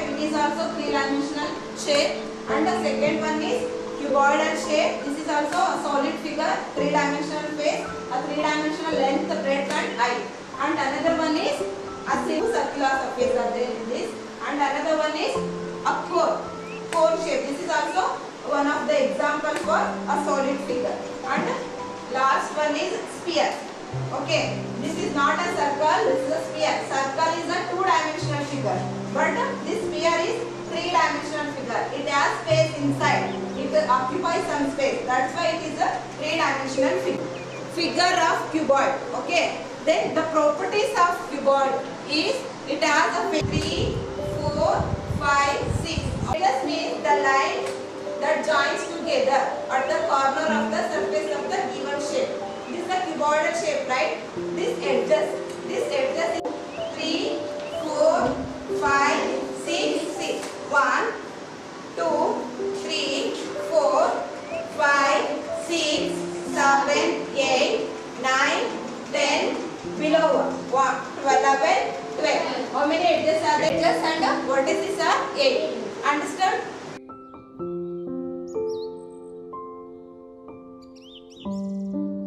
also three dimensional shape and the second one is cuboidal shape this is also a solid figure three dimensional face a three dimensional length breadth and height and another one is a simple circular surface are there in this and another one is a core core shape this is also one of the example for a solid figure and last one is sphere okay this is not a circle this is a sphere space inside. It occupies some space. That's why it is a three dimensional figure figure of cuboid. Okay? Then the properties of cuboid is it has a 3 4 5 6 it just means the line that joins together at the corner of the surface of the given shape. This is the cuboidal shape right? This edges this edges is 3 4 5 6 6 1 six, seven, eight, nine, ten. Below one, eleven, twelve. How many edges are there? Just and vertices are eight. Understood. Thank you.